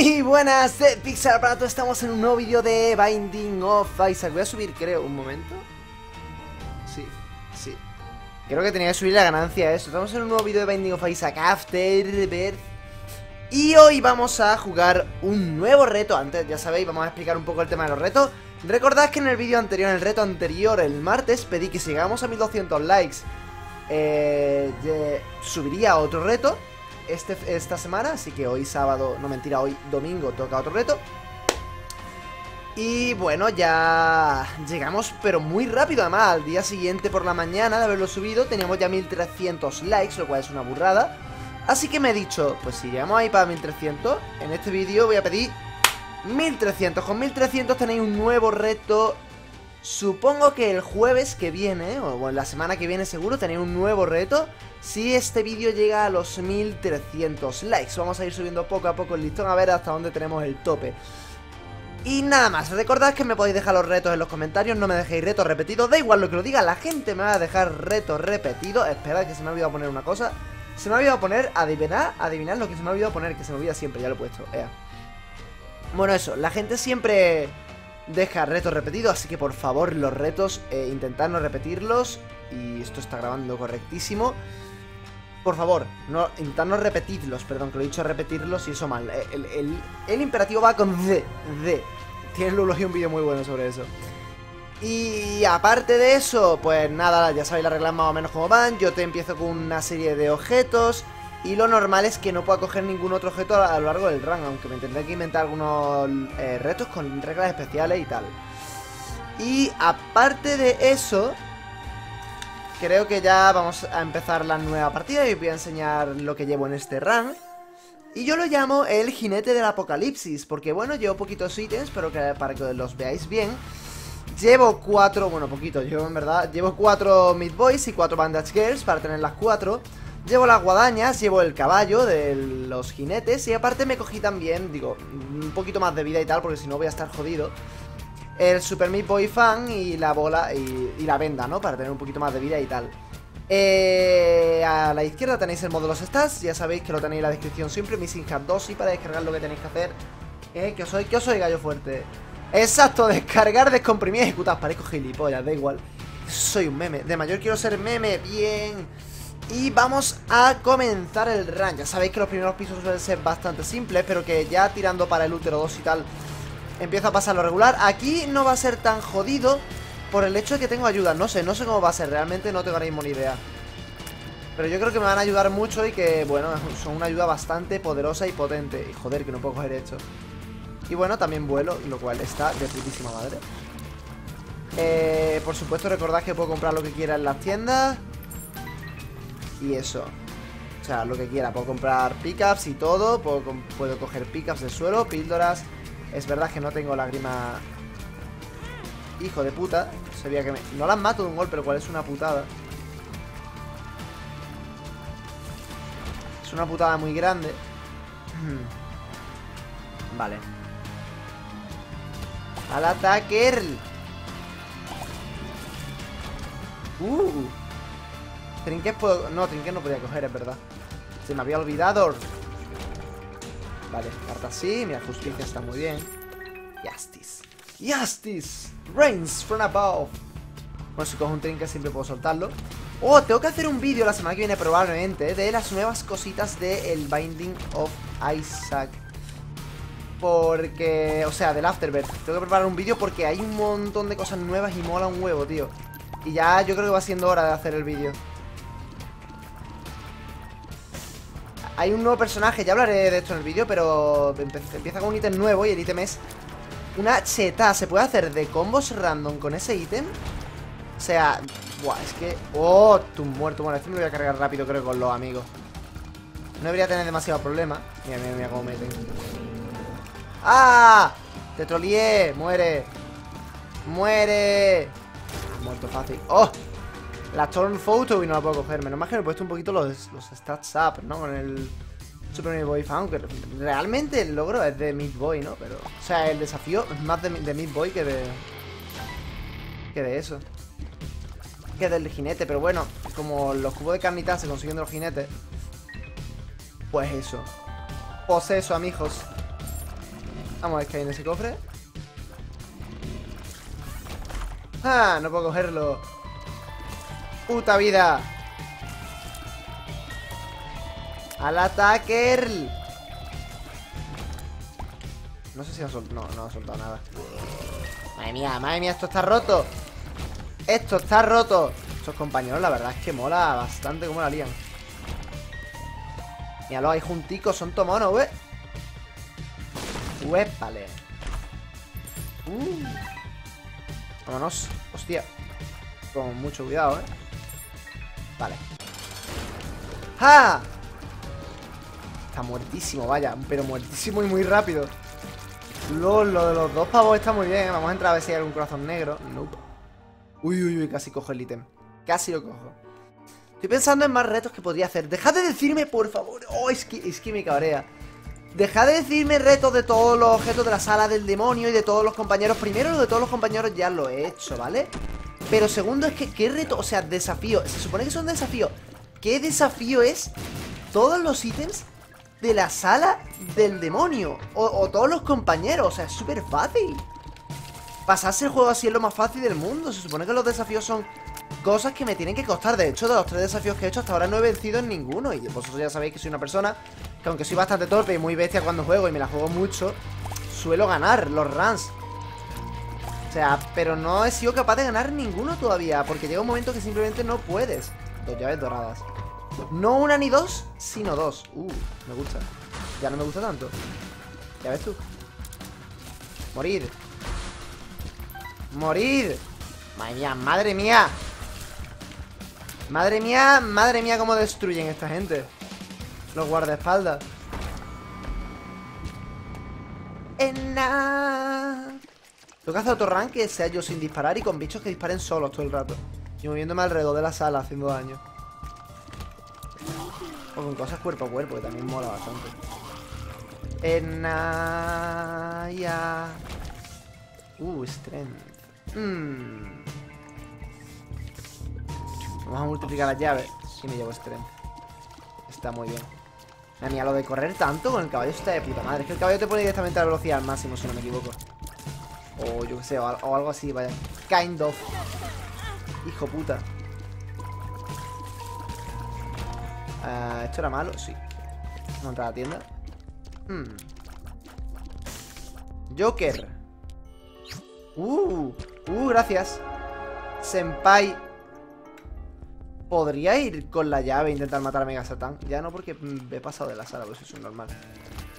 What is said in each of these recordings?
Muy buenas de Pixar Prato, estamos en un nuevo vídeo de Binding of Isaac. Voy a subir, creo, un momento. Sí, sí. Creo que tenía que subir la ganancia eso. Estamos en un nuevo vídeo de Binding of Isaac Afterbirth Y hoy vamos a jugar un nuevo reto. Antes, ya sabéis, vamos a explicar un poco el tema de los retos. Recordad que en el vídeo anterior, en el reto anterior, el martes Pedí que si llegamos a 1200 likes eh, Subiría otro reto este, esta semana, así que hoy sábado, no mentira, hoy domingo toca otro reto. Y bueno, ya llegamos, pero muy rápido además, al día siguiente por la mañana de haberlo subido, teníamos ya 1300 likes, lo cual es una burrada. Así que me he dicho, pues si llegamos ahí para 1300, en este vídeo voy a pedir 1300. Con 1300 tenéis un nuevo reto Supongo que el jueves que viene, o la semana que viene seguro, tenéis un nuevo reto Si este vídeo llega a los 1300 likes Vamos a ir subiendo poco a poco el listón a ver hasta dónde tenemos el tope y nada más, recordad que me podéis dejar los retos en los comentarios, no me dejéis retos repetidos, da igual lo que lo diga, la gente me va a dejar retos repetidos. Esperad que se me ha olvidado poner una cosa. Se me ha olvidado poner, adivinar, adivinar lo que se me ha olvidado poner, que se me olvida siempre, ya lo he puesto. Bueno, eso, la gente siempre deja retos repetidos, así que por favor los retos eh, intentad no repetirlos y esto está grabando correctísimo. Por favor, no, intentad no repetirlos, perdón, que lo he dicho repetirlos y eso mal. Eh, el, imperativo va con D, D. Tiene Lulogio un vídeo muy bueno sobre eso. Y aparte de eso, pues nada, ya sabéis las reglas más o menos cómo van. Yo te empiezo con una serie de objetos y lo normal es que no pueda coger ningún otro objeto a lo largo del run, aunque me tendré que inventar algunos eh, retos con reglas especiales y tal. Y aparte de eso, creo que ya vamos a empezar la nueva partida y voy a enseñar lo que llevo en este run. Y yo lo llamo el jinete del apocalipsis, porque bueno, llevo poquitos ítems, pero que para que los veáis bien. Llevo cuatro, bueno, poquito, yo en verdad, llevo cuatro Meat Boys y cuatro Bandage Girls para tener las cuatro. Llevo las guadañas, llevo el caballo de los jinetes y aparte me cogí también, digo, un poquito más de vida y tal porque si no voy a estar jodido. El Super Meat Boy Fan y la bola y, la venda, ¿no? Para tener un poquito más de vida y tal. Eh, a la izquierda tenéis el modo los stats, ya sabéis que lo tenéis en la descripción siempre, Missing Hub 2 y para descargar lo que tenéis que hacer. Eh, que os soy, que os soy gallo fuerte. Exacto, descargar, descomprimir y ejecutar. Parezco gilipollas, da igual. Soy un meme. De mayor quiero ser meme, bien. Y vamos a comenzar el run Ya sabéis que los primeros pisos suelen ser bastante simples Pero que ya tirando para el útero 2 y tal Empiezo a pasar lo regular Aquí no va a ser tan jodido Por el hecho de que tengo ayuda No sé, no sé cómo va a ser Realmente no tengo ahora ni idea Pero yo creo que me van a ayudar mucho Y que, bueno, son una ayuda bastante poderosa y potente Y joder, que no puedo coger esto Y bueno, también vuelo Lo cual está de putísima madre eh, Por supuesto, recordad que puedo comprar lo que quiera en las tiendas y eso. O sea, lo que quiera. Puedo comprar pickups y todo. Puedo, puedo coger pickups del suelo, píldoras. Es verdad que no tengo lágrima... Hijo de puta. Sería que me... No las mato de un golpe, lo cual es una putada. Es una putada muy grande. vale. Al ataque. Uh. Trinques puedo... No, trinques no podía coger, es verdad. Se me había olvidado. Vale, carta así. Mira, justicia está muy bien. Justice. Justice. Rains from above. Bueno, si cojo un trinque siempre puedo soltarlo. Oh, tengo que hacer un vídeo la semana que viene probablemente de las nuevas cositas de el Binding of Isaac. Porque, o sea, del Afterbirth. Tengo que preparar un vídeo porque hay un montón de cosas nuevas y mola un huevo, tío. Y ya yo creo que va siendo hora de hacer el vídeo. Hay un nuevo personaje, ya hablaré de esto en el vídeo, pero empieza con un ítem nuevo y el ítem es una cheta. ¿Se puede hacer de combos random con ese ítem? O sea, buah, es que... ¡Oh! Tu muerto. Bueno, este me voy a cargar rápido, creo, con los amigos. No debería tener demasiado problema. Mira, mira, mira cómo meten. ¡Ah! Te troleé. Muere. Muere. muerto fácil. ¡Oh! La Torn Photo y no la puedo coger. Menos mal que me he puesto un poquito los, los stats up, ¿no? Con el Super Meat Boy Found. Que realmente el logro es de Meat Boy, ¿no? Pero, o sea, el desafío es más de, de Meat Boy que de. que de eso. Que del jinete. Pero bueno, como los cubos de carnita se consiguen de los jinetes. Pues eso. Pues eso, amigos. Vamos a ver qué hay en ese cofre. ¡Ah! No puedo cogerlo. ¡Puta vida! ¡Al ataque! No sé si ha soltado... No, no ha soltado nada. Madre mía, madre mía, esto está roto. Esto está roto. Estos compañeros, la verdad es que mola bastante cómo la lían. Míralo ahí junticos, son tomonos, güey. Huépale. Uh. Vámonos. Hostia. Con mucho cuidado, eh. Vale. ¡Ja! Está muertísimo, vaya. Pero muertísimo y muy rápido. LOL, lo de los dos pavos está muy bien. Vamos a entrar a ver si hay algún corazón negro. Nope. Uy, uy, uy, casi cojo el ítem. Casi lo cojo. Estoy pensando en más retos que podría hacer. Dejad de decirme, por favor. Oh, es que, que me cabrea. Dejad de decirme retos de todos los objetos de la sala del demonio y de todos los compañeros. Primero, lo de todos los compañeros ya lo he hecho, ¿vale? Pero segundo, es que, ¿qué reto? O sea, desafío. Se supone que son desafíos. ¿Qué desafío es todos los ítems de la sala del demonio. O, todos los compañeros. O sea, es súper fácil. Pasarse el juego así es lo más fácil del mundo. Se supone que los desafíos son cosas que me tienen que costar. De hecho, de los tres desafíos que he hecho hasta ahora no he vencido en ninguno. Y vosotros ya sabéis que soy una persona que aunque soy bastante torpe y muy bestia cuando juego y me la juego mucho, suelo ganar los runs. O sea, pero no he sido capaz de ganar ninguno todavía. Porque llega un momento que simplemente no puedes. Dos llaves doradas. No una ni dos, sino dos. Uh, me gusta. Ya no me gusta tanto. Ya ves tú. Morir. Morir. Madre mía, madre mía. Madre mía, madre mía cómo destruyen esta gente. Los guardaespaldas. Ena. Tengo que hacer otro rank que sea yo sin disparar y con bichos que disparen solos todo el rato. Y moviéndome alrededor de la sala haciendo daño. O con cosas cuerpo a cuerpo, que también mola bastante. Enaya. Uh, strength. Mm. Vamos a multiplicar las llaves. Y me llevo strength. Está muy bien. La mía, lo de correr tanto con el caballo está de puta madre. Es que el caballo te pone directamente a la velocidad al máximo, si no me equivoco. O yo qué sé, o algo así, vaya. Kind of. Hijo puta. Uh, ¿Esto era malo? Sí. Vamos a entrar a la tienda. Hmm. Joker. Uh, uh, gracias. Senpai. Podría ir con la llave e intentar matar a Mega Satan. Ya no porque he pasado de la sala, pues eso es normal.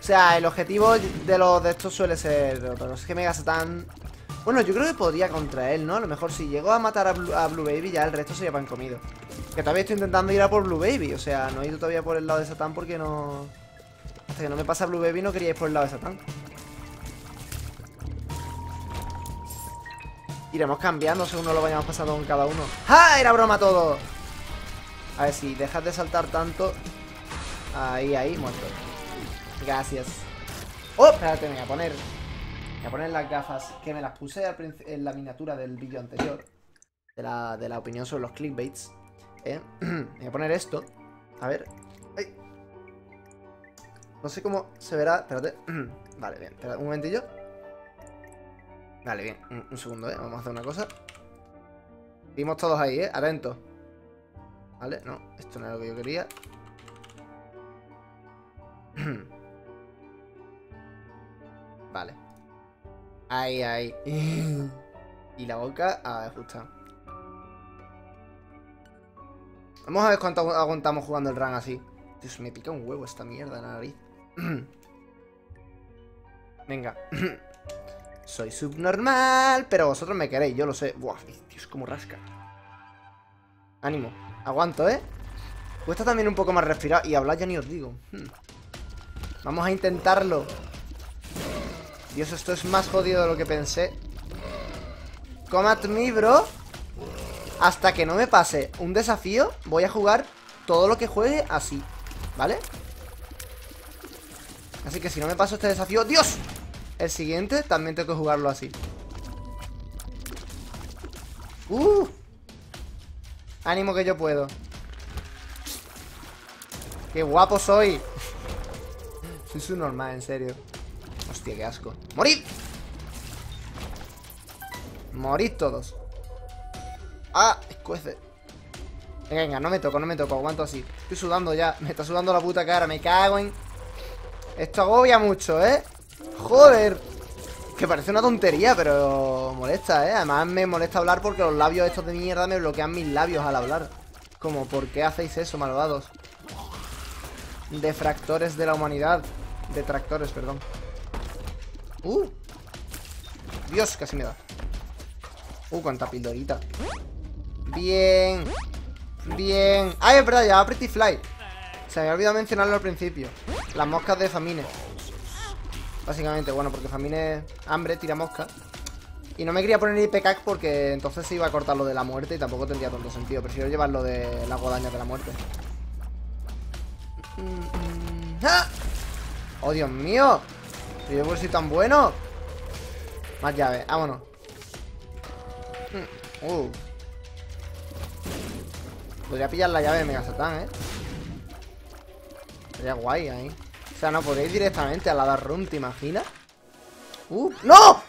O sea, el objetivo de los de estos suele ser otro. Es que Mega Satan. Bueno, yo creo que podría contra él, ¿no? A lo mejor si llego a matar a Blue, Baby, ya el resto sería pan comido. Que todavía estoy intentando ir a por Blue Baby. O sea, no he ido todavía por el lado de Satán porque no... Hasta que no me pasa Blue Baby no quería ir por el lado de Satán. Iremos cambiando según lo vayamos pasando con cada uno. ¡Ja! Era broma todo. A ver si dejas de saltar tanto. Ahí, ahí, muerto. Gracias. ¡Oh! Espérate, me voy a poner. Me voy a poner las gafas que me las puse en la miniatura del vídeo anterior. De la, de la opinión sobre los clickbaits. ¿eh? Voy a poner esto. A ver. No sé cómo se verá. Espérate. Vale, bien. Espera un momentillo. Vale, bien. Un, segundo, ¿eh? Vamos a hacer una cosa. Vimos todos ahí, ¿eh? Atentos. Vale, no. Esto no es lo que yo quería. Vale. Ahí, ahí. y la boca a ajustar. Vamos a ver cuánto aguantamos jugando el run así. Dios, me pica un huevo esta mierda en la nariz. Venga. Soy subnormal, pero vosotros me queréis, yo lo sé. Buah, Dios, como rasca. Ánimo. Aguanto, ¿eh? Cuesta también un poco más respirar y hablar ya ni os digo. Hmm. Vamos a intentarlo. Dios, esto es más jodido de lo que pensé. Come at me, bro. Hasta que no me pase un desafío, voy a jugar todo lo que juegue así, ¿vale? Así que si no me paso este desafío... ¡Dios! El siguiente también tengo que jugarlo así. ¡Uh! Ánimo que yo puedo. ¡Qué guapo soy! soy su normal, en serio. Hostia, qué asco. ¡Morid! Morid todos. ¡Ah! Escuece. Venga, venga, no me toco, no me toco. Aguanto así. Estoy sudando ya. Me está sudando la puta cara. Me cago en... Esto agobia mucho, ¿eh? Joder. Que parece una tontería, pero molesta, ¿eh? Además me molesta hablar porque los labios estos de mierda me bloquean mis labios al hablar. Como, ¿por qué hacéis eso, malvados? Defractores de la humanidad. Detractores, perdón. ¡Uh! Dios, casi me da. ¡Uh, cuánta pildorita! Bien. Bien. ¡Ah, es verdad! Ya Pretty Fly. Se me había olvidado mencionarlo al principio. Las moscas de Famine. Básicamente, bueno, porque Famine hambre, tira mosca. Y no me quería poner IPCAC porque entonces se iba a cortar lo de la muerte y tampoco tendría tanto sentido. Prefiero llevar lo de las guadañas de la muerte. ¡Ah! ¡Oh, Dios mío! Yo por si tan bueno. Más llaves, vámonos. Uh. Podría pillar la llave de Mega Satán, ¿eh? Sería guay ahí. O sea, no podéis directamente a la Dark Room, ¿te imaginas? ¡Uh! ¡No!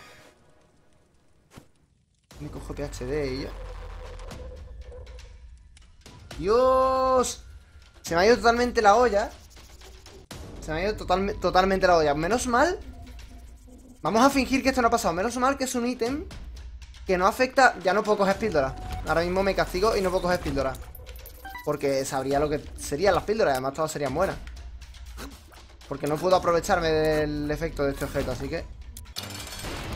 Me cojo PHD y yo. ¡Dios! Se me ha ido totalmente la olla. Se me ha ido totalmente la olla. Menos mal. Vamos a fingir que esto no ha pasado. Menos mal que es un ítem que no afecta... Ya no puedo coger píldoras. Ahora mismo me castigo y no puedo coger píldoras. Porque sabría lo que serían las píldoras. Además todas serían buenas. Porque no puedo aprovecharme del efecto de este objeto. Así que...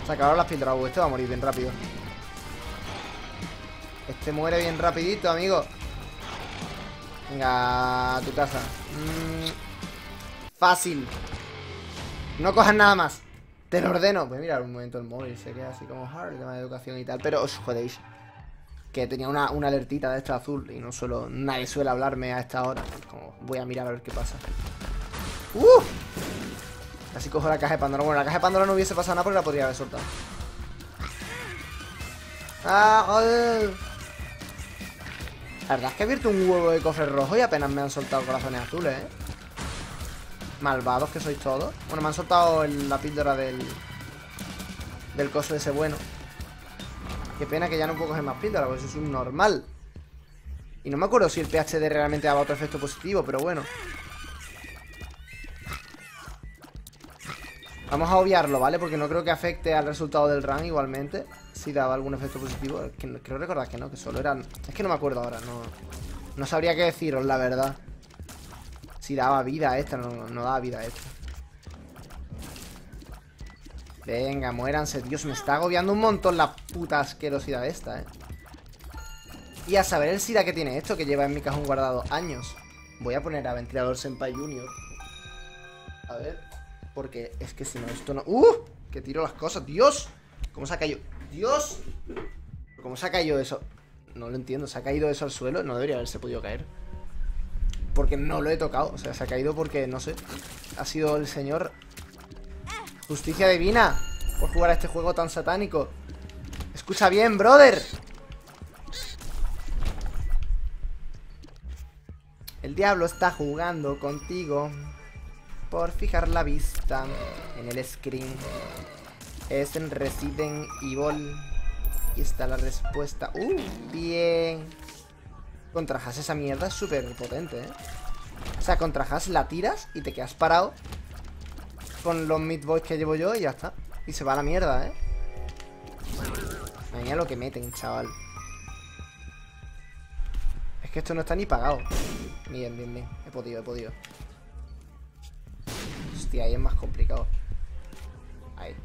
Se las píldoras. Uh, este va a morir bien rápido. Este muere bien rapidito, amigo. Venga, a tu casa. Mm, fácil. No cojas nada más. Te lo ordeno. Pues mira, un momento el móvil se queda así como hard, el tema de educación y tal. Pero os jodéis. Que tenía una, alertita de esta azul y no suelo. Nadie suele hablarme a esta hora. Como voy a mirar a ver qué pasa. ¡Uh! Casi cojo la caja de Pandora. Bueno, la caja de Pandora no hubiese pasado nada porque la podría haber soltado. ¡Ah, joder! La verdad es que he abierto un huevo de cofre rojo y apenas me han soltado corazones azules, ¿eh? Malvados que sois todos. Bueno, me han soltado la píldora del... Del coso ese bueno. Qué pena que ya no puedo coger más píldoras, porque eso es un normal. Y no me acuerdo si el PHD realmente daba otro efecto positivo, pero bueno. Vamos a obviarlo, ¿vale? Porque no creo que afecte al resultado del run igualmente si daba algún efecto positivo. que, creo recordar que no, que solo eran... Es que no me acuerdo ahora, no... No sabría qué deciros, la verdad. Si daba vida esta, no, no daba vida esta. Venga, muéranse. Dios, me está agobiando un montón la puta asquerosidad esta, eh. Y a saber el SIDA que tiene esto, que lleva en mi cajón guardado años. Voy a poner a Ventilador Senpai Junior. A ver. Porque es que si no, esto no... ¡Uh! Que tiro las cosas. ¡Dios! ¿Cómo se ha caído? ¡Dios! ¿Cómo se ha caído eso? No lo entiendo, ¿se ha caído eso al suelo? No debería haberse podido caer Porque no lo he tocado O sea, se ha caído porque, no sé Ha sido el señor Justicia divina Por jugar a este juego tan satánico Escucha bien, brother El diablo está jugando contigo Por fijar la vista En el screen es en Resident Evil. Y está la respuesta. ¡Uh! Bien. Contra Haas esa mierda es súper potente, ¿eh? O sea, contra Haas la tiras y te quedas parado con los mid-boys que llevo yo y ya está. Y se va a la mierda, ¿eh? Mira lo que meten, chaval. Es que esto no está ni pagado. Bien, bien, bien. He podido, he podido. Hostia, ahí es más complicado. Ahí.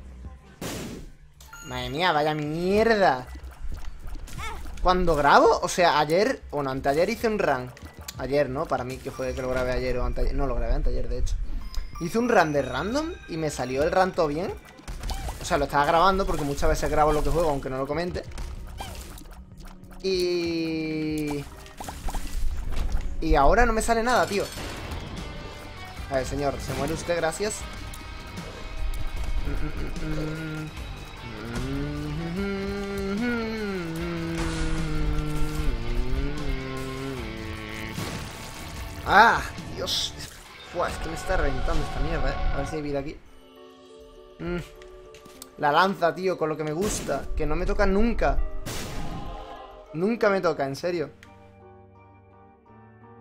Madre mía, vaya mierda Cuando grabo, o sea, ayer Bueno, anteayer hice un run. Ayer, ¿no? Para mí que fue que lo grabé ayer o anteayer No, lo grabé anteayer, de hecho. Hice un run de random y me salió el run todo bien. O sea, lo estaba grabando porque muchas veces grabo lo que juego Aunque no lo comente. Y... Y ahora no me sale nada, tío. A ver, señor, se muere usted, gracias. Mm, mm, mm, ¡Ah! Dios. es que me está reventando esta mierda, ¿eh? A ver si hay vida aquí. Mm. La lanza, tío, con lo que me gusta. Que no me toca nunca. Nunca me toca, en serio.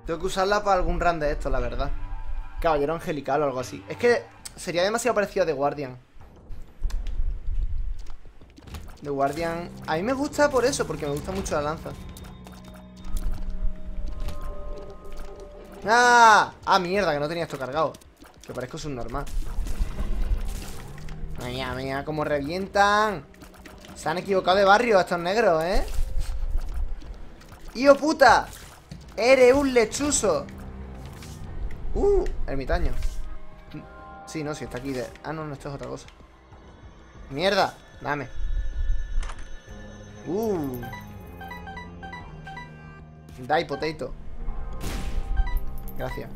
Tengo que usarla para algún run de esto, la verdad. Caballero angelical o algo así. Es que sería demasiado parecido a The Guardian. The Guardian... A mí me gusta por eso, porque me gusta mucho la lanza. ¡Ah! Ah, mierda, que no tenía esto cargado. Que parezco subnormal. Mía, mía, cómo revientan. Se han equivocado de barrio estos negros, ¿eh? ¡Hijo puta! ¡Eres un lechuzo! ¡Uh! Ermitaño. Sí, no, si está aquí de... Ah, no, no, esto es otra cosa. ¡Mierda! Dame. ¡Uh! Die potato. Gracias.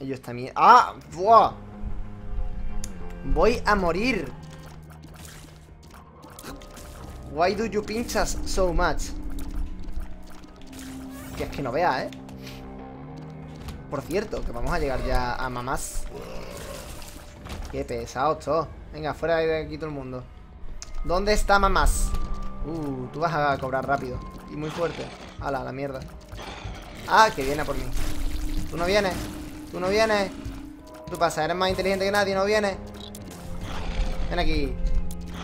Ellos también... ¡Ah! ¡Buah! Voy a morir. Why do you pinch us so much? Que es que no vea, ¿eh? Por cierto, que vamos a llegar ya a mamás. Qué pesado todo. Venga, fuera de aquí todo el mundo. ¿Dónde está mamás? Uh, tú vas a cobrar rápido. Y muy fuerte. Hala, la mierda. Ah, que viene por mí. Tú no vienes. Tú no vienes. Tú pasa, eres más inteligente que nadie, no vienes. Ven aquí.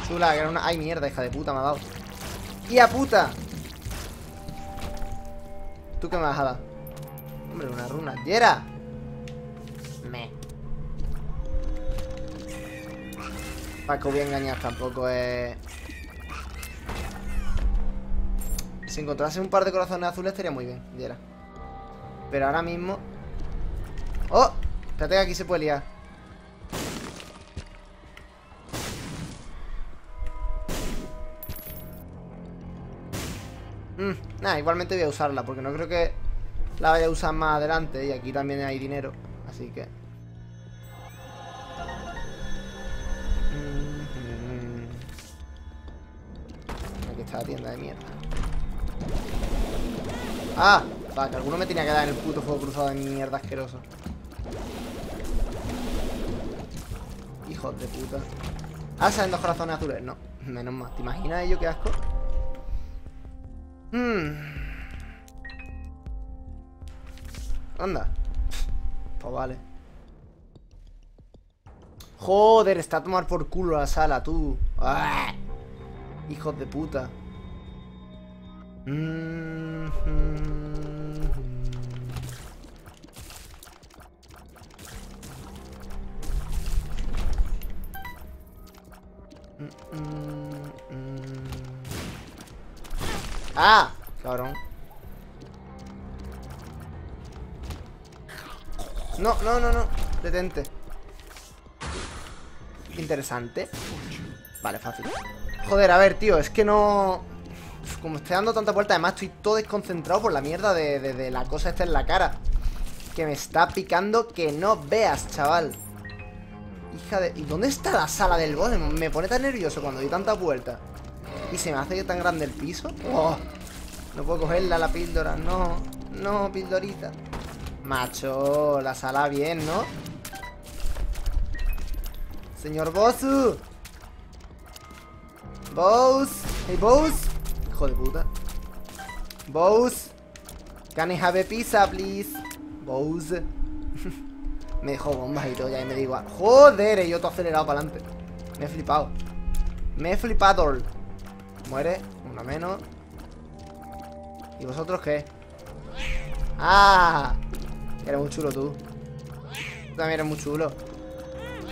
Chula, que era una... Ay, mierda, hija de puta, me ha dado. ¡Tía puta! ¿Tú qué me vas a? Hombre, una runa. ¡Yera! Me. Paco voy a engañar tampoco es... Si encontrase un par de corazones azules estaría muy bien, Yera. Pero ahora mismo... ¡Oh! Espérate que aquí se puede liar. Mm, nada, igualmente voy a usarla Porque no creo que la vaya a usar más adelante Y aquí también hay dinero Así que. Mm, Aquí está la tienda de mierda. Ah, que alguno me tenía que dar en el puto fuego cruzado de mierda asqueroso Hijos de puta Ah, salen dos corazones azules No, menos mal ¿Te imaginas ello qué asco? Hmm. Anda. Pues vale. Joder, está a tomar por culo la sala, tú. ¡Ah! Hijos de puta. ¡Ah! Cabrón. No, no, no, no. Detente. Interesante. Vale, fácil. Joder, a ver, tío, es que no... Como estoy dando tanta vuelta, además estoy todo desconcentrado por la mierda de, de la cosa esta en la cara. Que me está picando que no veas, chaval. Hija de... ¿Y dónde está la sala del boss? Me pone tan nervioso cuando doy tanta vuelta. ¿Y se me hace tan grande el piso? Oh, no puedo cogerla la píldora, no No, píldorita Macho, la sala bien, ¿no? Señor Bosu Boss Hey Boss Hijo de puta Boss Can I have a pizza, please? Boss Me dejó bombas y todo, ya y me digo Joder, yo todo acelerado para adelante Me he flipado Me he flipado Muere, una menos ¿Y vosotros qué? ¡Ah! Eres muy chulo tú Tú también eres muy chulo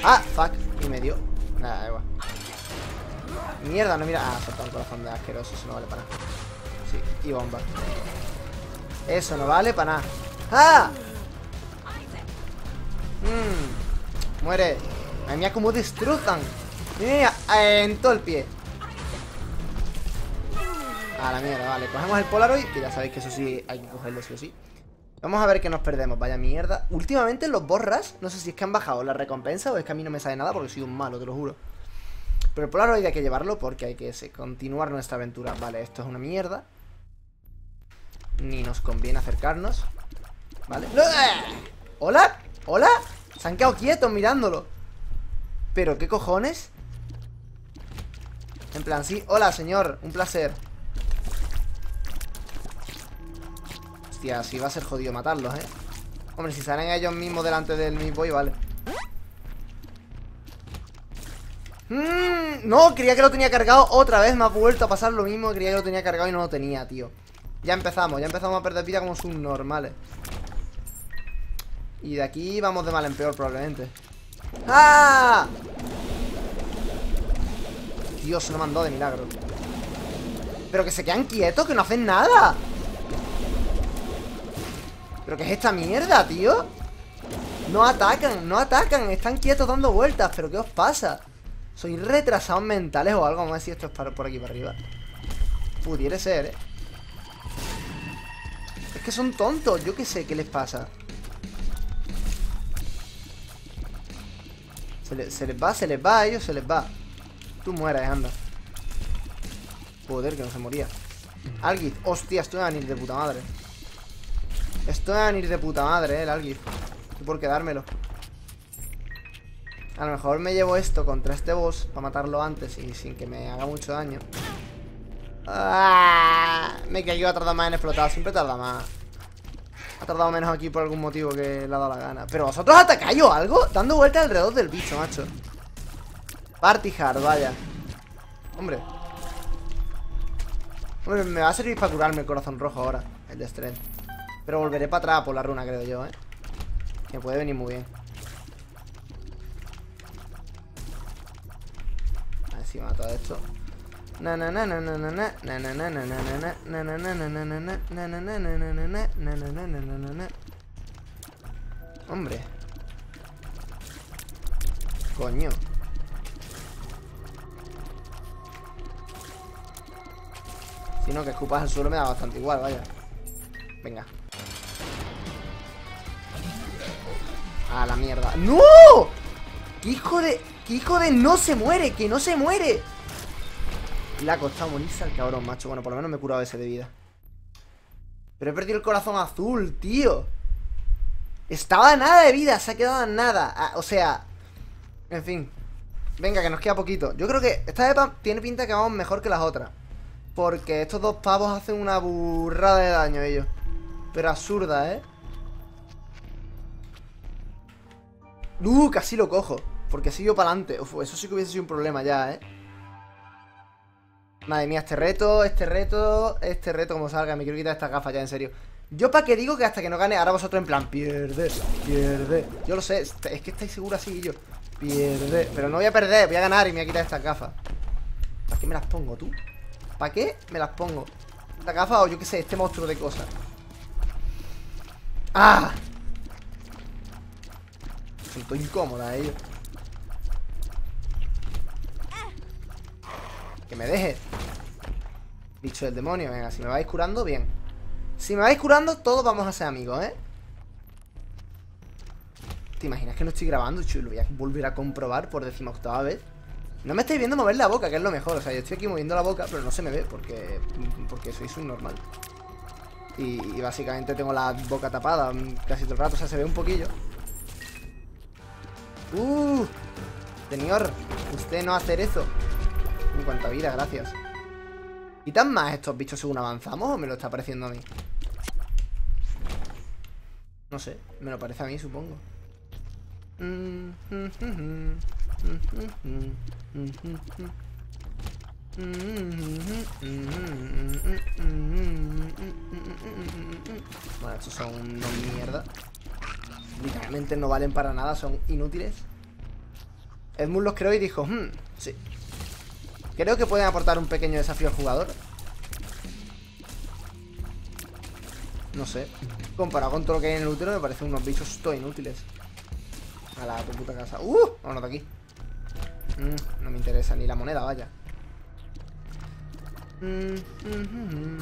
¡Ah! Fuck Y me dio Nada, da igual Mierda, no mira. Ah, soltado un corazón de asqueroso Eso no vale para nada. Sí, y bomba. Eso no vale para nada. ¡Ah! Mmm Muere. Madre mía, cómo destrozan. Mira, en todo el pie. A la mierda, vale, cogemos el Polaroid Que ya sabéis que eso sí hay que cogerlo sí o sí. Vamos a ver que nos perdemos, vaya mierda. Últimamente los borras, no sé si es que han bajado la recompensa O es que a mí no me sale nada porque soy un malo, te lo juro Pero el Polaroid hay que llevarlo porque hay que continuar nuestra aventura. Vale, esto es una mierda. Ni nos conviene acercarnos. Vale. ¡Hola! ¿Hola? Se han quedado quietos mirándolo. ¿Pero qué cojones? En plan, sí, hola señor, un placer. Hostia, sí va a ser jodido matarlos, eh Hombre, si salen ellos mismos delante del mismo boy, vale mm, No, creía que lo tenía cargado otra vez Me ha vuelto a pasar lo mismo Creía que lo tenía cargado y no lo tenía, tío Ya empezamos, ya empezamos a perder vida como subnormales Y de aquí vamos de mal en peor probablemente ¡Ah! Dios, se lo mandó de milagro Pero que se quedan quietos, que no hacen nada ¿Pero qué es esta mierda, tío? No atacan, no atacan Están quietos dando vueltas ¿Pero qué os pasa? ¿Sois retrasados mentales o algo? Vamos a ver si esto es por aquí para arriba. Pudiera ser, ¿eh? Es que son tontos Yo qué sé qué les pasa. Se, se les va, se les va a ellos, se les va. Tú mueres, anda. Joder, que no se moría. Alguien, hostia, estoy a venir de puta madre. Estoy a venir de puta madre, eh, el Algif por quedármelo A lo mejor me llevo esto contra este boss Para matarlo antes y sin que me haga mucho daño. Ah, Me cayó a tardar más en explotar Siempre tarda más. Ha tardado menos aquí por algún motivo que le ha dado la gana. Pero vosotros atacáis o algo Dando vuelta alrededor del bicho, macho. Party hard, vaya. Hombre. Hombre, me va a servir para curarme el corazón rojo ahora El de strength. Pero volveré para atrás por la runa, creo yo, ¿eh? Me puede venir muy bien. A ver si mato a esto. Hombre. Coño. Si no, que escupas al suelo me da bastante igual, vaya. Venga. A la mierda ¡No! ¡Qué hijo de... ¡Qué hijo de no se muere! ¡Que no se muere! Le ha costado morirse al cabrón, macho Bueno, por lo menos me he curado ese de vida Pero he perdido el corazón azul, tío Estaba nada de vida Se ha quedado nada ah, O sea En fin Venga, que nos queda poquito Yo creo que esta EPA tiene pinta que vamos mejor que las otras Porque estos dos pavos hacen una burrada de daño ellos Pero absurda, ¿eh? ¡Uh! Casi lo cojo. Porque sigo para adelante. eso sí que hubiese sido un problema ya, ¿eh? Madre mía, este reto, este reto, este reto como salga. Me quiero quitar esta gafa ya, en serio. Yo para qué digo que hasta que no gane, ahora vosotros en plan, pierde, pierde. Yo lo sé, es que estáis seguros así yo. Pierde. Pero no voy a perder, voy a ganar y me voy a quitar estas gafas. ¿Para qué me las pongo, tú? ¿Para qué me las pongo? ¿Esta gafa o yo qué sé, este monstruo de cosas? ¡Ah! siento incómoda ellos. Que me deje. Bicho del demonio, venga, si me vais curando, bien. Si me vais curando, todos vamos a ser amigos, ¿eh? ¿Te imaginas que no estoy grabando? Y lo voy a volver a comprobar por octava vez. No me estáis viendo mover la boca, que es lo mejor. O sea, yo estoy aquí moviendo la boca, pero no se me ve porque, porque soy subnormal. Y, y básicamente tengo la boca tapada casi todo el rato. O sea, se ve un poquillo. ¡Uh! Señor, usted no hacer eso. En cuanto a vida, gracias. ¿Quitan más estos bichos según avanzamos o me lo está pareciendo a mí? No sé, me lo parece a mí, supongo. Bueno, estos son unos mierda. Literalmente no valen para nada, son inútiles. Edmund los creó y dijo, hmm, sí. Creo que pueden aportar un pequeño desafío al jugador. No sé. Comparado con todo lo que hay en el útero, me parecen unos bichos todo inútiles. A la puta casa. ¡Uh! Vámonos de aquí. Mm, no me interesa ni la moneda, vaya. Mm, mm,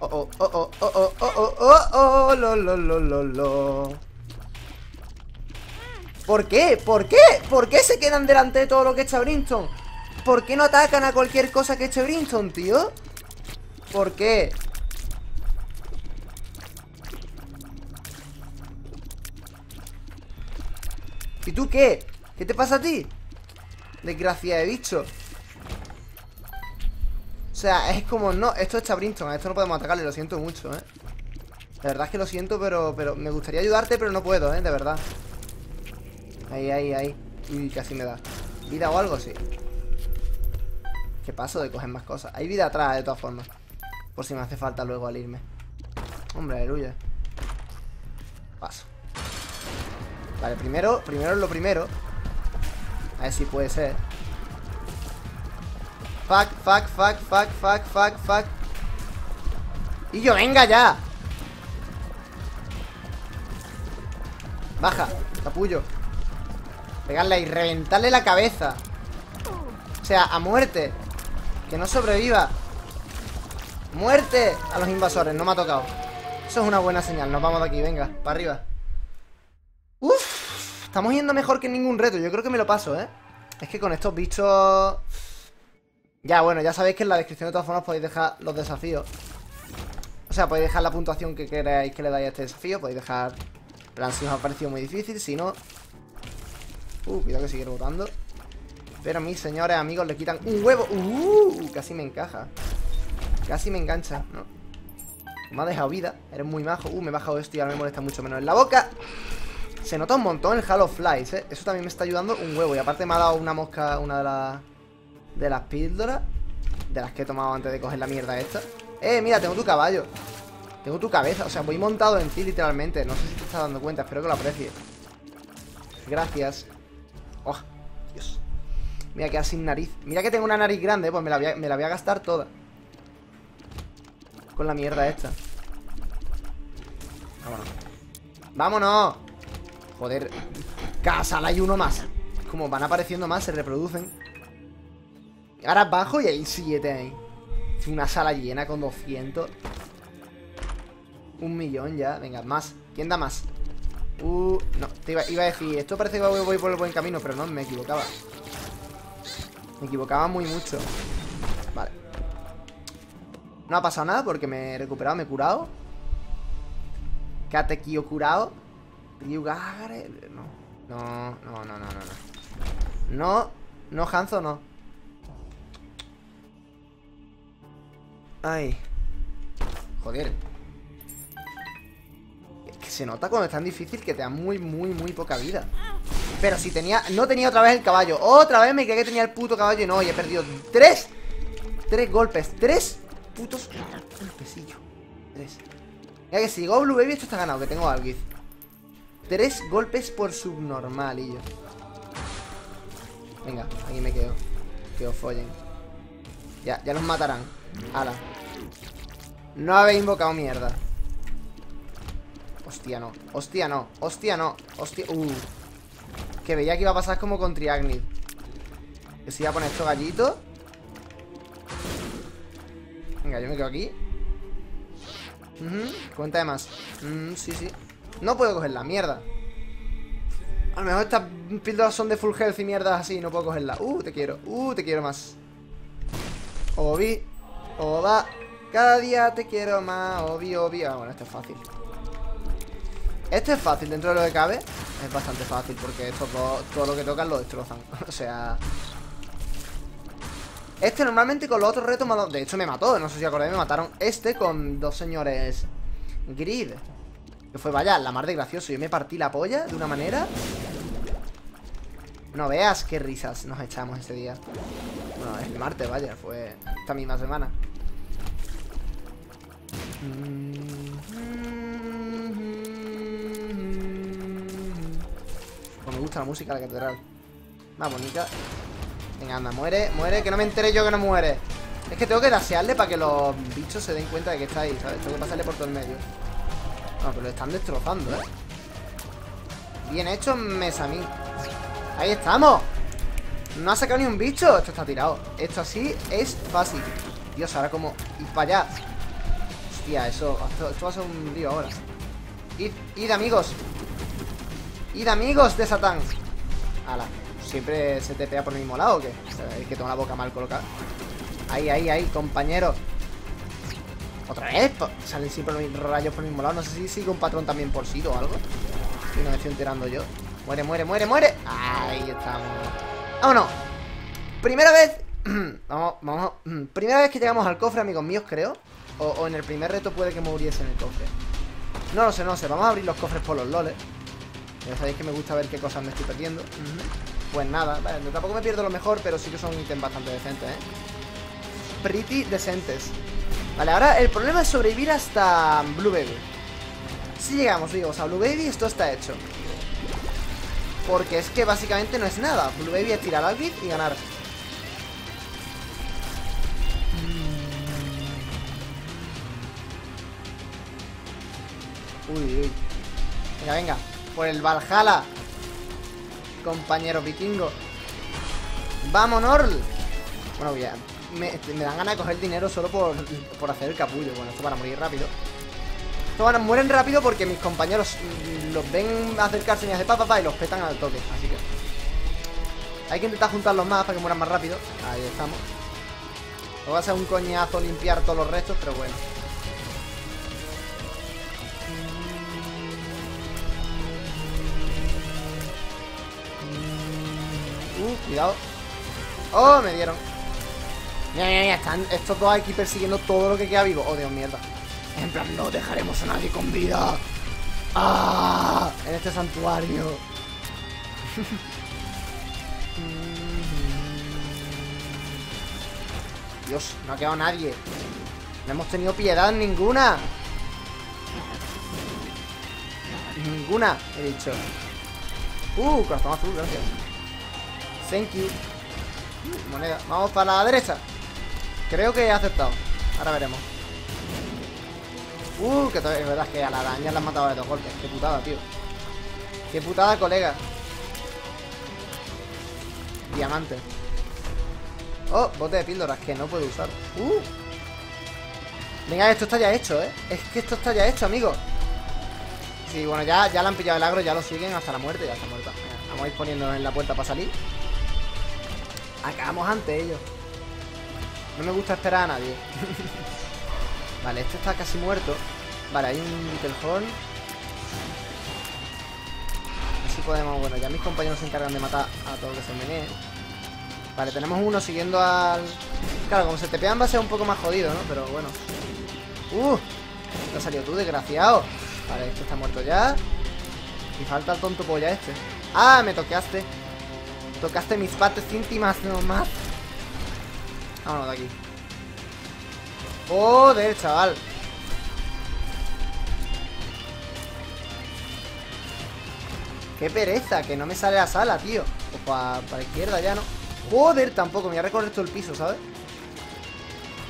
Oh, oh, oh, oh, oh, oh, oh, oh, oh, lo, lo, lo, lo, lo. ¿Por qué? ¿Por qué? ¿Por qué se quedan delante de todo lo que echa Brimstone? ¿Por qué no atacan a cualquier cosa que eche Brimstone, tío? ¿Por qué? ¿Y tú qué? ¿Qué te pasa a ti? Desgracia de bicho O sea, es como, no, esto es Chabrinton A esto no podemos atacarle, lo siento mucho, ¿eh? De verdad es que lo siento, pero, pero me gustaría ayudarte, pero no puedo, ¿eh? De verdad Ahí, ahí, ahí. Uy, casi me da. ¿Vida o algo? Sí. ¿Qué paso de coger más cosas? Hay vida atrás, de todas formas. Por si me hace falta luego al irme. Hombre, aleluya. Paso. Vale, primero, primero es lo primero. A ver si puede ser. Fuck, fuck, fuck, fuck, fuck, fuck, fuck. Y yo, venga ya. Baja, capullo Pegarle y reventarle la cabeza. O sea, a muerte. Que no sobreviva. ¡Muerte! A los invasores, no me ha tocado. Eso es una buena señal, nos vamos de aquí, venga, para arriba. Uf, estamos yendo mejor que ningún reto Yo creo que me lo paso, ¿eh? Es que con estos bichos... Ya, bueno, ya sabéis que en la descripción de todas formas podéis dejar los desafíos. O sea, podéis dejar la puntuación que queráis que le dais a este desafío Podéis dejar... Pero si os ha parecido muy difícil, si no... Uh, cuidado que sigue rotando. Pero mis señores amigos le quitan un huevo. Uh, casi me encaja. Casi me engancha, ¿no? Me ha dejado vida, eres muy majo. Uh, me he bajado esto y ahora me molesta mucho menos en la boca. Se nota un montón el Halo Flies, ¿eh? Eso también me está ayudando un huevo. Y aparte me ha dado una mosca, una de las De las píldoras. De las que he tomado antes de coger la mierda esta. Eh, mira, tengo tu caballo. Tengo tu cabeza, o sea, voy montado en ti literalmente. No sé si te estás dando cuenta, espero que lo aprecies. Gracias Oh, Dios. Mira, queda sin nariz. Mira que tengo una nariz grande, pues me la voy a gastar toda. Con la mierda esta. Vámonos. ¡Vámonos! Joder. Cada sala hay uno más. Como van apareciendo más, se reproducen. Ahora bajo y hay siete ahí. Una sala llena con 200 Un millón ya. Venga, más. ¿Quién da más? Uh, no, te iba, a decir Esto parece que voy por el buen camino Pero no, me equivocaba Me equivocaba muy mucho no ha pasado nada porque me he recuperado, me he curado. Katekio curado. No. No, no, no, no, no. No, no, Hanzo, no. Ay. Joder. Se nota cuando es tan difícil que te da muy, muy, muy poca vida. Pero si tenía... No tenía otra vez el caballo. Otra vez me creí que tenía el puto caballo y no. Y he perdido tres. Tres golpes. Tres putos golpecillos. Tres. Mira que si digo Blue Baby, esto está ganado, que tengo Algiz. Tres golpes por subnormal, y yo. Venga, aquí me quedo. Que os follen. Ya, ya los matarán. Ala. No habéis invocado mierda. Hostia, no. Hostia, no. Hostia, no. Hostia. Uh. Que veía que iba a pasar como con Triagnid. Que se iba a poner esto gallito. Venga, yo me quedo aquí Cuenta de más Sí, sí No puedo coger la mierda A lo mejor estas píldoras son de full health y mierdas así No puedo cogerla Uh, te quiero Uh, te quiero más Obi Oba Cada día te quiero más Obi, obi ah, bueno, esto es fácil Este es fácil dentro de lo que cabe Es bastante fácil porque estos Todo lo que tocan lo destrozan. O sea este normalmente con los otros retos me De hecho me mató, no sé si acordáis Me mataron este con dos señores Grid. Que fue, vaya, la mar de gracioso Yo me partí la polla de una manera. No veas qué risas nos echamos ese día. Bueno, es el martes, vaya Fue esta misma semana. Pues me gusta la música de la catedral. Más bonita. Venga, anda, muere, muere Que no me entere yo que no muere. Es que tengo que dasearle para que los bichos se den cuenta de que está ahí, ¿sabes? Tengo que pasarle por todo el medio. No, pero lo están destrozando, ¿eh? Bien hecho, Mesamín. Ahí estamos. No ha sacado ni un bicho. Esto está tirado. Esto así es fácil. Dios, ahora como Ir para allá. Hostia, eso Esto, va a ser un lío ahora. Id, id amigos Id amigos de Satán. Hala ¿Siempre se te pega por el mismo lado o qué? Es que tengo la boca mal colocada. Ahí, ahí, ahí, compañero. ¿Otra vez? Salen siempre los rayos por el mismo lado. No sé si sigue un patrón también por sí o algo. Y no me estoy enterando yo. Muere, muere, muere, muere. Ahí estamos. Vámonos. Primera vez Vamos, vamos. Primera vez que llegamos al cofre, amigos míos, creo. O, en el primer reto puede que muriese en el cofre. No lo sé, no lo sé. Vamos a abrir los cofres por los loles Ya sabéis que me gusta ver qué cosas me estoy perdiendo. Pues nada, vale, tampoco me pierdo lo mejor Pero sí que son ítems bastante decentes, ¿eh? Pretty decentes. Vale, ahora el problema es sobrevivir hasta Blue Baby Si llegamos vivos a Blue Baby, esto está hecho. Porque es que básicamente no es nada. Blue Baby es tirar al beat y ganar. Uy, uy. Venga, venga. Por el Valhalla. Compañero vikingo. ¡Vamos, Norl! Bueno, ya. Me, dan ganas de coger dinero solo por, por hacer el capullo. Bueno, esto para morir rápido. Esto van a mueren rápido porque mis compañeros los ven acercarse y hacer pa, pa, y los petan al toque. Así que. Hay que intentar juntarlos más para que mueran más rápido. Ahí estamos. Luego va a ser un coñazo limpiar todos los restos, pero bueno. Cuidado. ¡Oh! Me dieron. Mira, mira, mira. Están estos dos aquí persiguiendo todo lo que queda vivo. Oh, Dios, mierda. En plan, no dejaremos a nadie con vida. ¡Ah! En este santuario. Dios, no ha quedado nadie. No hemos tenido piedad ninguna. Ninguna, he dicho. Uh, corazón azul, gracias. Thank you. Moneda. Vamos para la derecha. Creo que he aceptado. Ahora veremos. Uh, que es verdad que a la araña la han matado de dos golpes. Qué putada, tío. Qué putada, colega. Diamante. Oh, bote de píldoras que no puedo usar. Uh. Venga, esto está ya hecho, ¿eh? Es que esto está ya hecho, amigo. Sí, bueno, ya, ya le han pillado el agro, ya lo siguen hasta la muerte, ya está muerta. vamos a ir poniéndonos en la puerta para salir. Acabamos ante ellos. No me gusta esperar a nadie. vale, este está casi muerto. Vale, hay un Little Horn. Así podemos... Bueno, ya mis compañeros se encargan de matar a todo lo que se menee. Vale, tenemos uno siguiendo al... Claro, como se te pegan va a ser un poco más jodido, ¿no? Pero bueno. ¡Uh! ¿Te has salido tú, desgraciado? Vale, este está muerto ya. Y falta el tonto polla este. ¡Ah! Me toqueaste. Tocaste mis partes íntimas nomás. Vámonos de aquí. Joder, chaval. Qué pereza, que no me sale la sala, tío. O para la izquierda ya, ¿no? Joder, tampoco, me voy a todo el piso, ¿sabes?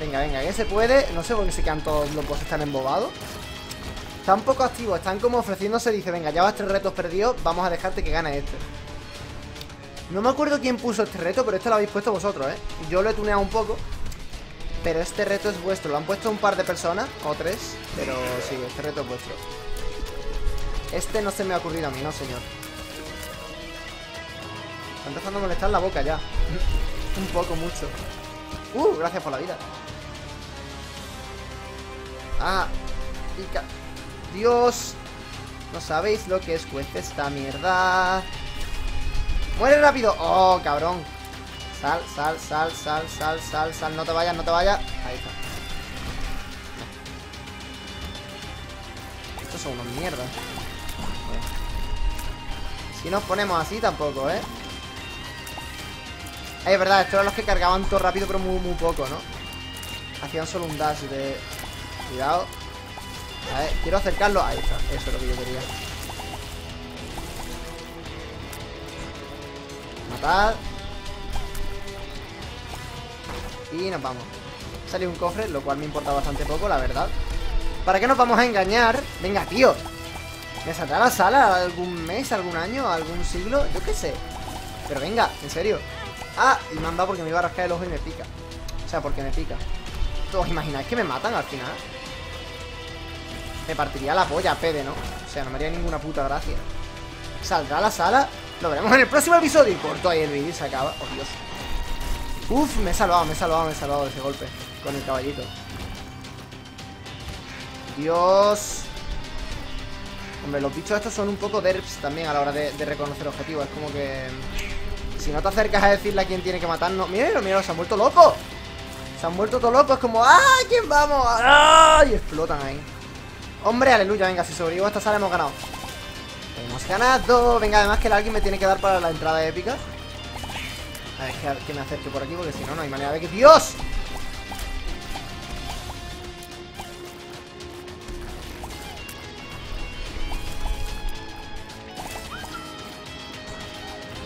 Venga, venga, que se puede No sé por qué se quedan todos los boss están embobados Están poco activos, están como ofreciéndose Dice, venga, ya vas tres retos perdidos Vamos a dejarte que gane este no me acuerdo quién puso este reto, pero este lo habéis puesto vosotros, ¿eh? Yo lo he tuneado un poco. Pero este reto es vuestro. Lo han puesto un par de personas, o tres. Pero sí, este reto es vuestro. Este no se me ha ocurrido a mí, no, señor. Está empezando a molestar la boca ya. un poco, mucho. Uh, gracias por la vida. Ah, pica. Dios. No sabéis lo que es cuesta esta mierda. ¡Muere rápido! ¡Oh, cabrón! Sal, sal, sal, sal, sal, sal, sal. No te vayas, no te vayas. Ahí está. Estos son unos mierdas. Si nos ponemos así tampoco, ¿eh? es verdad, estos eran los que cargaban todo rápido, pero muy, muy poco, ¿no? Hacían solo un dash de... Cuidado. A ver, quiero acercarlo. Ahí está, eso es lo que yo quería. Y nos vamos Salió un cofre, lo cual me importa bastante poco, la verdad ¿Para qué nos vamos a engañar? Venga, tío ¿Me saldrá la sala algún mes, algún año, algún siglo? Yo qué sé Pero venga, en serio Ah, y me han dado porque me iba a rascar el ojo y me pica O sea, porque me pica ¿Os imagináis que me matan al final? Me partiría la polla, pede, ¿no? O sea, no me haría ninguna puta gracia ¿Saldrá la sala? Lo veremos en el próximo episodio. Y corto ahí el vídeo y se acaba. Oh, Dios. Uf, me he salvado, me he salvado, me he salvado de ese golpe. Con el caballito. Dios. Hombre, los bichos estos son un poco derps también a la hora de, reconocer objetivos. Es como que... Si no te acercas a decirle a quién tiene que matarnos... Mira, mira, se han vuelto locos. Se han vuelto todos locos. Como... ¡Ah! ¿Quién vamos? ¡Ah! Y explotan ahí. Hombre, aleluya. Venga, si sobrevivo esta sala hemos ganado. Hemos ganado. Venga, además que alguien me tiene que dar para la entrada épica. A ver, que, que me acerque por aquí porque si no, no hay manera de que... ¡Dios!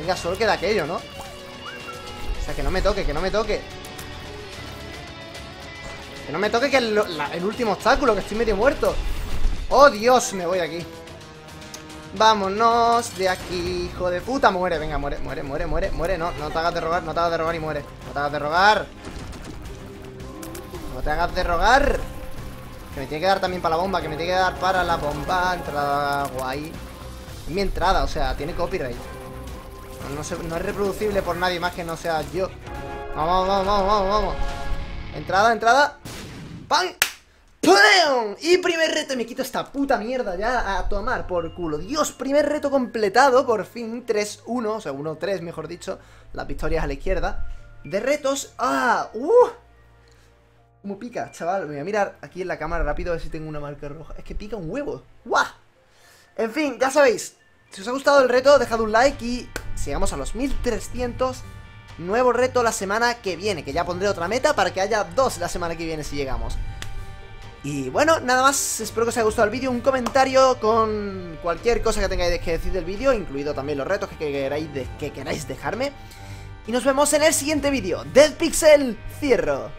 Venga, solo queda aquello, ¿no? O sea, que no me toque, que no me toque Que no me toque que el, el último obstáculo, que estoy medio muerto ¡Oh, Dios! Me voy de aquí Vámonos de aquí, hijo de puta. Muere, venga, muere, muere, muere, muere, muere. No, no te hagas de rogar, no te hagas de rogar y muere. No te hagas de rogar No te hagas de rogar Que me tiene que dar también para la bomba Que me tiene que dar para la bomba. Entrada guay. Mi entrada, o sea, tiene copyright. No, es reproducible por nadie más que no sea yo. Vamos, vamos, vamos, vamos, vamos. Entrada, entrada. ¡Pam! ¡Pum! Y primer reto, me quito esta puta mierda ya a tomar por culo Dios, primer reto completado, por fin 3-1, o sea, 1-3 mejor dicho Las victorias a la izquierda De retos, ¡ah! ¡Uh! ¿Cómo pica, chaval? Voy a mirar aquí en la cámara rápido a ver si tengo una marca roja Es que pica un huevo ¡Guau! En fin, ya sabéis Si os ha gustado el reto, dejad un like y sigamos a los 1300 Nuevo reto la semana que viene Que ya pondré otra meta para que haya dos la semana que viene si llegamos y bueno, nada más, espero que os haya gustado el vídeo, un comentario con cualquier cosa que tengáis que decir del vídeo, incluido también los retos que queráis, que queráis dejarme. Y nos vemos en el siguiente vídeo, Dead Pixel, cierro.